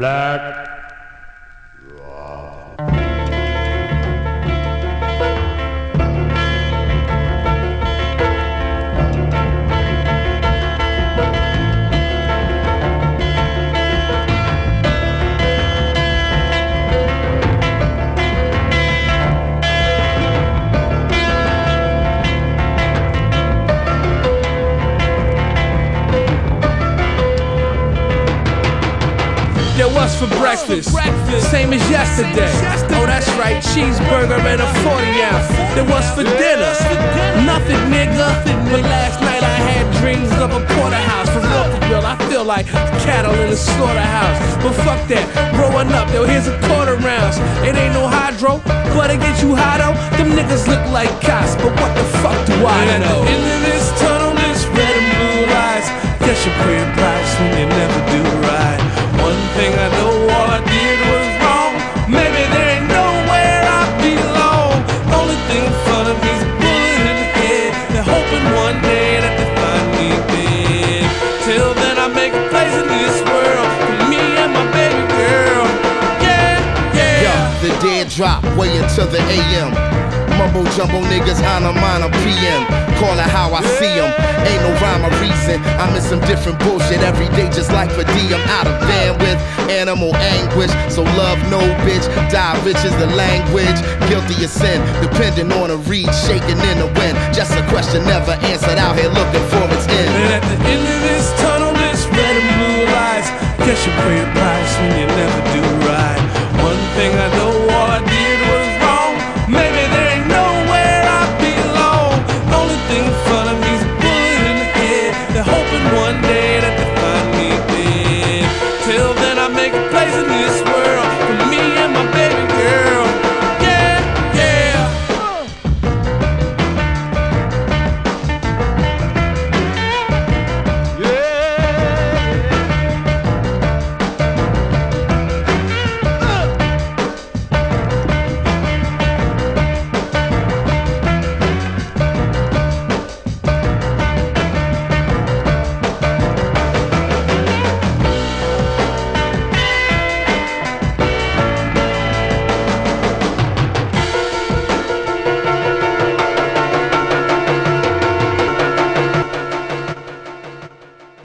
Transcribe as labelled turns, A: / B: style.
A: Black.
B: What's for breakfast? Same as yesterday. Oh, that's right, cheeseburger and a 40 ounce. Then what's for dinner? Nothing, nigga. But last night I had dreams of a porterhouse. For real, I feel like cattle in a slaughterhouse. But fuck that, growing up, yo, here's a quarter ounce. It ain't no hydro, but it get you hot though. Them niggas look like cops, but what the fuck do I know?
C: Drop way into the AM. Mumbo jumbo niggas on a minor PM. Call it how I see 'em. Ain't no rhyme or reason. I'm in some different bullshit every day, just like per diem. Out of bandwidth, animal anguish. So love no bitch. Die rich is the language. Guilty of sin, depending on a reed shaking in the wind. Just a question never answered out here looking for its end.
B: And at the end of this tunnel, this red and blue lights. Guess you pay one day